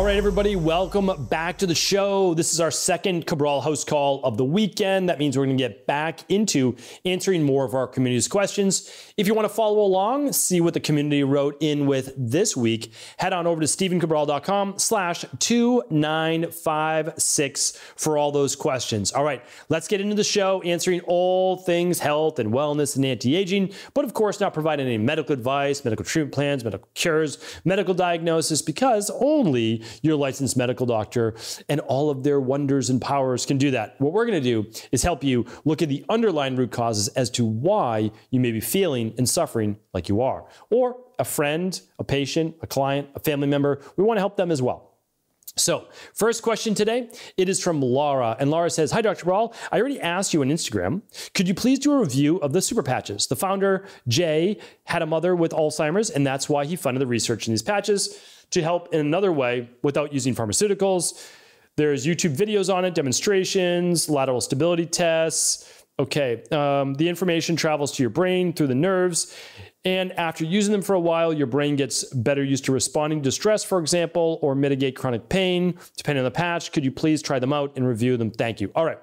All right, everybody, welcome back to the show. This is our second Cabral HouseCall of the weekend. That means we're going to get back into answering more of our community's questions. If you want to follow along, see what the community wrote in with this week, head on over to stephencabral.com slash 2956 for all those questions. All right, let's get into the show, answering all things health and wellness and anti-aging, but of course not providing any medical advice, medical treatment plans, medical cures, medical diagnosis, because only your licensed medical doctor, and all of their wonders and powers can do that. What we're going to do is help you look at the underlying root causes as to why you may be feeling and suffering like you are. Or a friend, a patient, a client, a family member, we want to help them as well. So, first question today, it is from Laura. And Laura says, Hi, Dr. Brawl. I already asked you on Instagram. Could you please do a review of the super patches? The founder, Jay, had a mother with Alzheimer's, and that's why he funded the research in these patches to help in another way without using pharmaceuticals. There's YouTube videos on it, demonstrations, lateral stability tests. Okay, um, the information travels to your brain through the nerves. And after using them for a while, your brain gets better used to responding to stress, for example, or mitigate chronic pain. Depending on the patch, could you please try them out and review them? Thank you. All right.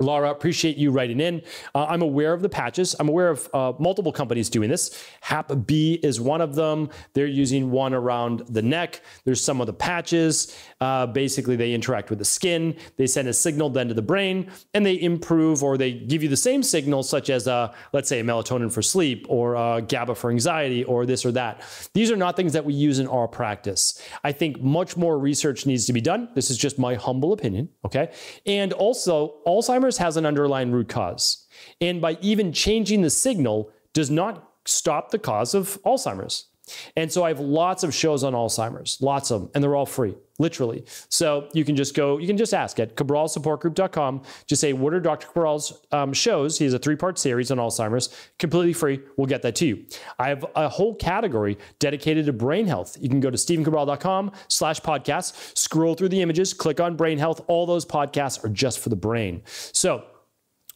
Laura, appreciate you writing in. Uh, I'm aware of the patches. I'm aware of uh, multiple companies doing this. Hap B is one of them. They're using one around the neck. There's some of the patches. Uh, basically, they interact with the skin. They send a signal then to the brain, and they improve or they give you the same signal, such as, uh, let's say, melatonin for sleep or uh, GABA for anxiety or this or that. These are not things that we use in our practice. I think much more research needs to be done. This is just my humble opinion, okay? And also, Alzheimer's Alzheimer's has an underlying root cause. And by even changing the signal does not stop the cause of Alzheimer's. And so I have lots of shows on Alzheimer's, lots of them, and they're all free, literally. So you can just go, you can just ask at cabralsupportgroup.com, just say, what are Dr. Cabral's um, shows? He has a three part series on Alzheimer's, completely free. We'll get that to you. I have a whole category dedicated to brain health. You can go to stephencabral.com slash podcast, scroll through the images, click on brain health. All those podcasts are just for the brain. So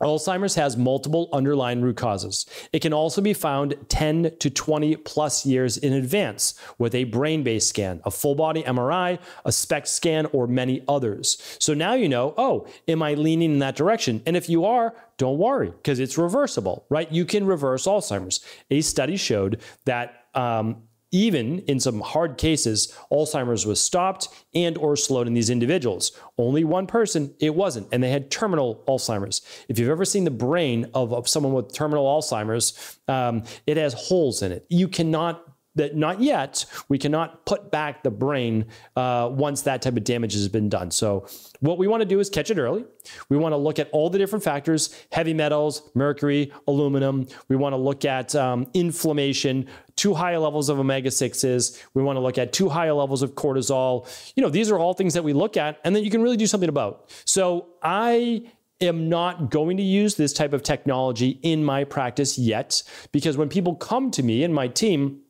Alzheimer's has multiple underlying root causes. It can also be found 10 to 20 plus years in advance with a brain based scan, a full body MRI, a SPECT scan, or many others. So now you know, oh, am I leaning in that direction? And if you are, don't worry because it's reversible, right? You can reverse Alzheimer's. A study showed that um, even in some hard cases, Alzheimer's was stopped and or slowed in these individuals. Only one person, it wasn't, and they had terminal Alzheimer's. If you've ever seen the brain of, of someone with terminal Alzheimer's, um, it has holes in it. You cannot that not yet we cannot put back the brain uh, once that type of damage has been done. So what we want to do is catch it early. We want to look at all the different factors: heavy metals, mercury, aluminum. We want to look at um, inflammation, too high levels of omega 6s. We want to look at too high levels of cortisol. You know, these are all things that we look at and then you can really do something about. So I am not going to use this type of technology in my practice yet because when people come to me and my team,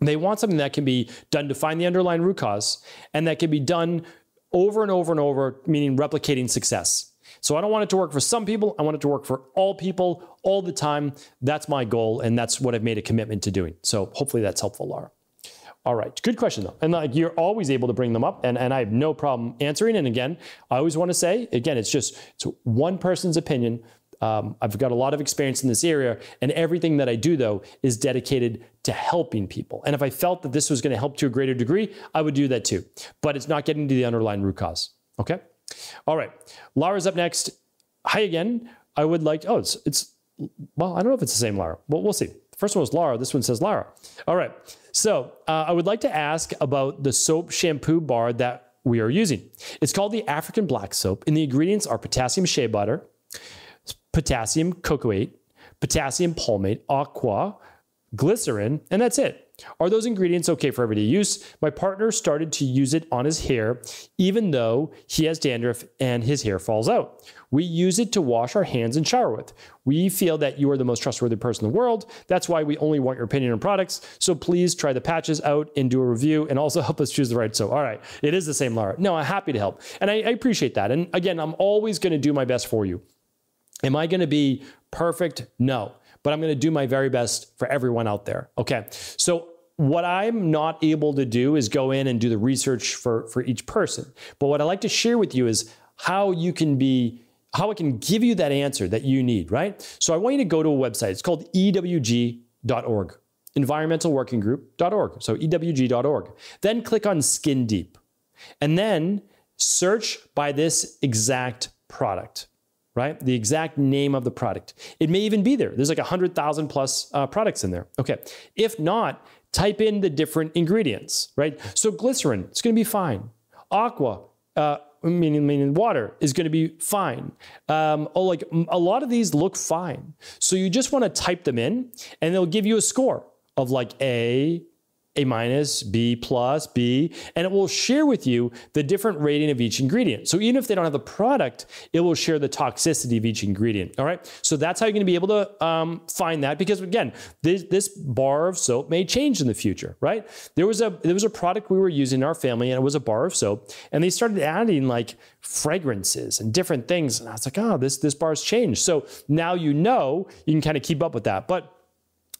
they want something that can be done to find the underlying root cause and that can be done over and over and over, meaning replicating success. So I don't want it to work for some people. I want it to work for all people all the time. That's my goal, and that's what I've made a commitment to doing. So hopefully that's helpful, Laura. All right, good question though. And like you're always able to bring them up, and, and I have no problem answering. And again, I always want to say, again, it's just it's one person's opinion. Um, I've got a lot of experience in this area, and everything that I do, though, is dedicated to helping people. And if I felt that this was going to help to a greater degree, I would do that too. But it's not getting to the underlying root cause. Okay. All right. Laura's up next. Hi again. I would like, oh, it's, it's, well, I don't know if it's the same Lara. Well, we'll see. The first one was Lara. This one says Lara. All right. So uh, I would like to ask about the soap shampoo bar that we are using. It's called the African Black Soap, and the ingredients are potassium shea butter, potassium cocoate, potassium palmate, aqua, glycerin, and that's it. Are those ingredients okay for everyday use? My partner started to use it on his hair, even though he has dandruff and his hair falls out. We use it to wash our hands and shower with. We feel that you are the most trustworthy person in the world. That's why we only want your opinion on products. So please try the patches out and do a review and also help us choose the right soap. All right, it is the same, Laura. No, I'm happy to help. And I, I appreciate that. And again, I'm always going to do my best for you. Am I going to be perfect? No but I'm going to do my very best for everyone out there. Okay. So what I'm not able to do is go in and do the research for, for each person. But what I like to share with you is how you can be, how I can give you that answer that you need, right? So I want you to go to a website. It's called ewg.org, environmentalworkinggroup.org. So ewg.org. Then click on Skin Deep. And then search by this exact product right? The exact name of the product. It may even be there. There's like 100,000 plus uh, products in there. Okay. If not, type in the different ingredients, right? So glycerin, it's going to be fine. Aqua, uh, meaning, meaning water, is going to be fine. Um, oh, like a lot of these look fine. So you just want to type them in, and they'll give you a score of like A, a minus, B plus, B, and it will share with you the different rating of each ingredient. So even if they don't have the product, it will share the toxicity of each ingredient. All right. So that's how you're going to be able to um, find that because again, this, this bar of soap may change in the future, right? There was a there was a product we were using in our family, and it was a bar of soap, and they started adding like fragrances and different things, and I was like, oh, this this bar's changed. So now you know you can kind of keep up with that, but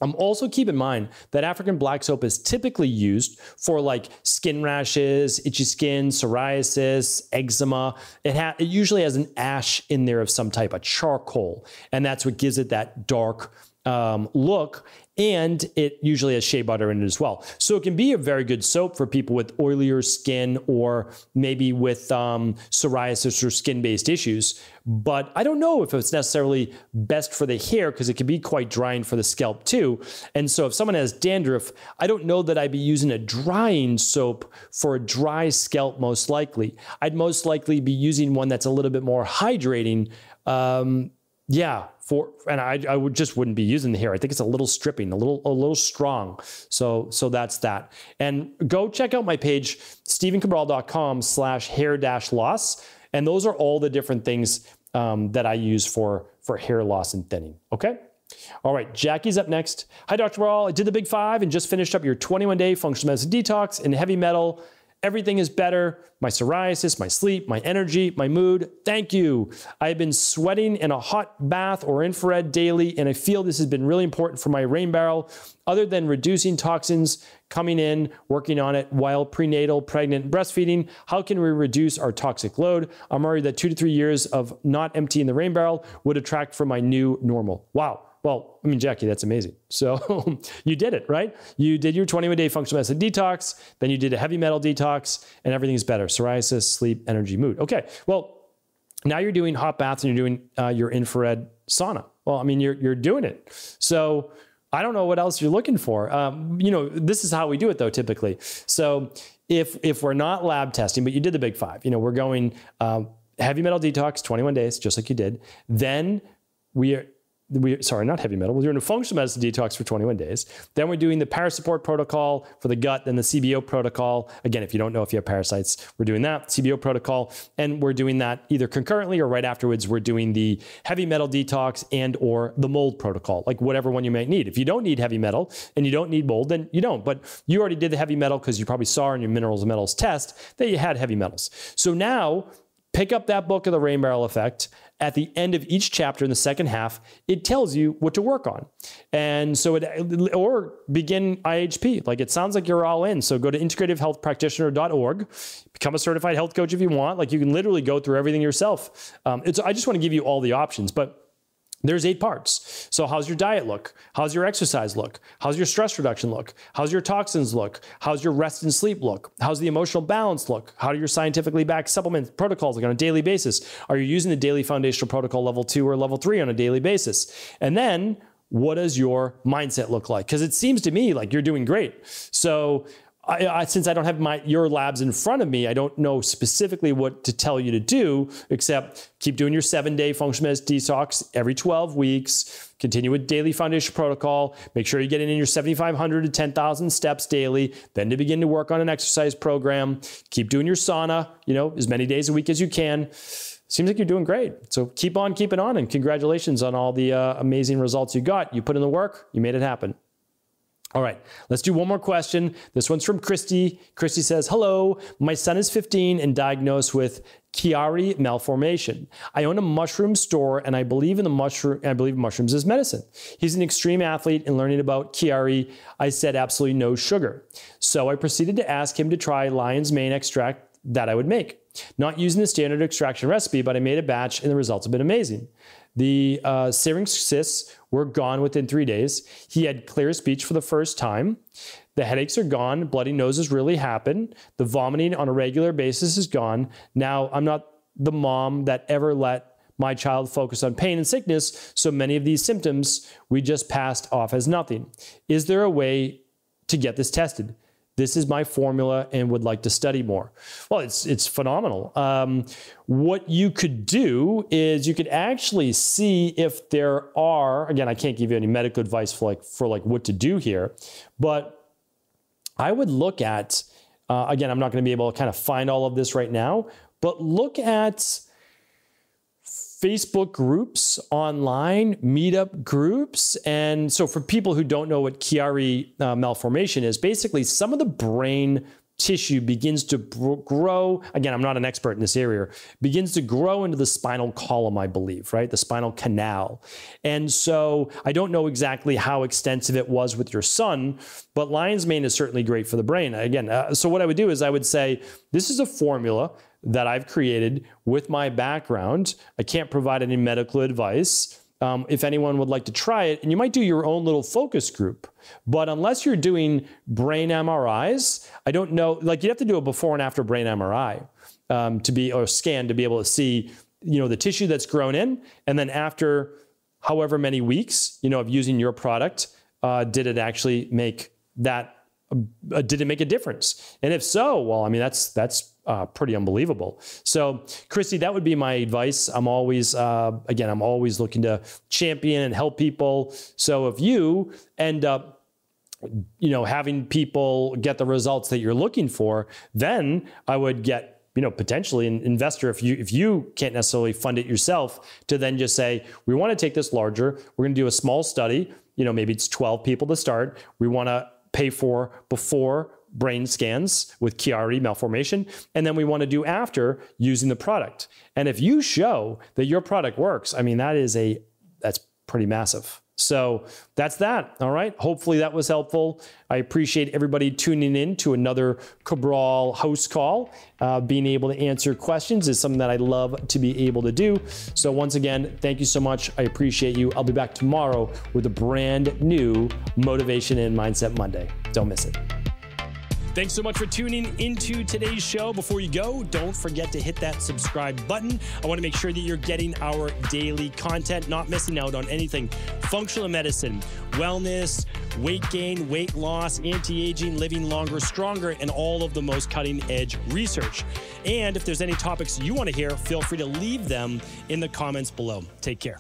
um, also keep in mind that African black soap is typically used for like skin rashes, itchy skin, psoriasis, eczema. It, it usually has an ash in there of some type, a charcoal, and that's what gives it that dark um, look and it usually has shea butter in it as well. So it can be a very good soap for people with oilier skin or maybe with um, psoriasis or skin based issues. But I don't know if it's necessarily best for the hair because it can be quite drying for the scalp too. And so if someone has dandruff, I don't know that I'd be using a drying soap for a dry scalp most likely. I'd most likely be using one that's a little bit more hydrating. Um, yeah, for and I, I would just wouldn't be using the hair. I think it's a little stripping, a little a little strong. So so that's that. And go check out my page, stephencabral.com slash hair dash loss. And those are all the different things um, that I use for for hair loss and thinning. Okay. All right, Jackie's up next. Hi, Dr. Cabral. I did the big five and just finished up your 21 day functional medicine detox and heavy metal Everything is better. My psoriasis, my sleep, my energy, my mood. Thank you. I've been sweating in a hot bath or infrared daily, and I feel this has been really important for my rain barrel. Other than reducing toxins coming in, working on it while prenatal, pregnant, breastfeeding, how can we reduce our toxic load? I'm worried that two to three years of not emptying the rain barrel would attract for my new normal. Wow. Well, I mean, Jackie, that's amazing. So you did it, right? You did your 21 day functional medicine detox, then you did a heavy metal detox, and everything's better psoriasis, sleep, energy, mood. Okay, well, now you're doing hot baths and you're doing uh, your infrared sauna. Well, I mean, you're, you're doing it. So I don't know what else you're looking for. Um, you know, this is how we do it though, typically. So if if we're not lab testing, but you did the big five, you know, we're going um, heavy metal detox, 21 days, just like you did. Then we are we sorry, not heavy metal. We're doing a functional medicine detox for 21 days. Then we're doing the parasupport protocol for the gut, then the SIBO protocol. Again, if you don't know if you have parasites, we're doing that SIBO protocol, and we're doing that either concurrently or right afterwards. We're doing the heavy metal detox and or the mold protocol, like whatever one you might need. If you don't need heavy metal and you don't need mold, then you don't. But you already did the heavy metal because you probably saw in your minerals and metals test that you had heavy metals. So now pick up that book of the rain barrel effect at the end of each chapter in the second half, it tells you what to work on. And so it, or begin IHP. Like it sounds like you're all in. So go to integrativehealthpractitioner.org, become a certified health coach if you want. Like you can literally go through everything yourself. Um, it's, I just want to give you all the options, but there's eight parts. So, how's your diet look? How's your exercise look? How's your stress reduction look? How's your toxins look? How's your rest and sleep look? How's the emotional balance look? How do your scientifically backed supplement protocols look on a daily basis? Are you using the daily foundational protocol level two or level three on a daily basis? And then, what does your mindset look like? Because it seems to me like you're doing great. So, I, I, since I don't have my your labs in front of me, I don't know specifically what to tell you to do, except keep doing your seven day functional medicine detox every 12 weeks. Continue with daily foundation protocol. Make sure you're getting in your 7,500 to 10,000 steps daily. Then to begin to work on an exercise program. Keep doing your sauna, you know, as many days a week as you can. Seems like you're doing great. So keep on keeping on, and congratulations on all the uh, amazing results you got. You put in the work, you made it happen. All right, let's do one more question. This one's from Christy. Christy says, Hello, my son is 15 and diagnosed with Chiari malformation. I own a mushroom store and I believe in the mushroom I believe mushrooms as medicine. He's an extreme athlete and learning about Chiari, I said absolutely no sugar. So I proceeded to ask him to try lion's mane extract that I would make. Not using the standard extraction recipe, but I made a batch and the results have been amazing. The uh, syrinx cysts were gone within three days. He had clear speech for the first time. The headaches are gone. Bloody noses really happen. The vomiting on a regular basis is gone. Now, I'm not the mom that ever let my child focus on pain and sickness, so many of these symptoms we just passed off as nothing. Is there a way to get this tested? This is my formula and would like to study more. Well, it's it's phenomenal. Um, what you could do is you could actually see if there are again, I can't give you any medical advice for like for like what to do here, but I would look at uh, again, I'm not going to be able to kind of find all of this right now, but look at Facebook groups online, meetup groups. And so, for people who don't know what Chiari uh, malformation is, basically some of the brain tissue begins to grow. Again, I'm not an expert in this area, begins to grow into the spinal column, I believe, right? The spinal canal. And so I don't know exactly how extensive it was with your son, but lion's mane is certainly great for the brain. Again, uh, so what I would do is I would say, this is a formula that I've created with my background. I can't provide any medical advice. Um, if anyone would like to try it, and you might do your own little focus group. But unless you're doing brain MRIs, I don't know, like you have to do a before and after brain MRI um, to be, or scan to be able to see, you know, the tissue that's grown in. And then after however many weeks, you know, of using your product, uh, did it actually make that, uh, did it make a difference? And if so, well, I mean, that's, that's uh, pretty unbelievable. So, Christy, that would be my advice. I'm always, uh, again, I'm always looking to champion and help people. So, if you end up you know having people get the results that you're looking for then i would get you know potentially an investor if you if you can't necessarily fund it yourself to then just say we want to take this larger we're going to do a small study you know maybe it's 12 people to start we want to pay for before brain scans with Chiari malformation, and then we want to do after using the product. And if you show that your product works, I mean, that is a, that's pretty massive. So that's that. All right. Hopefully that was helpful. I appreciate everybody tuning in to another Cabral HouseCall. Uh, being able to answer questions is something that I love to be able to do. So once again, thank you so much. I appreciate you. I'll be back tomorrow with a brand new Motivation and Mindset Monday. Don't miss it. Thanks so much for tuning into today's show. Before you go, don't forget to hit that subscribe button. I want to make sure that you're getting our daily content, not missing out on anything functional medicine, wellness, weight gain, weight loss, anti aging, living longer, stronger, and all of the most cutting edge research. And if there's any topics you want to hear, feel free to leave them in the comments below. Take care.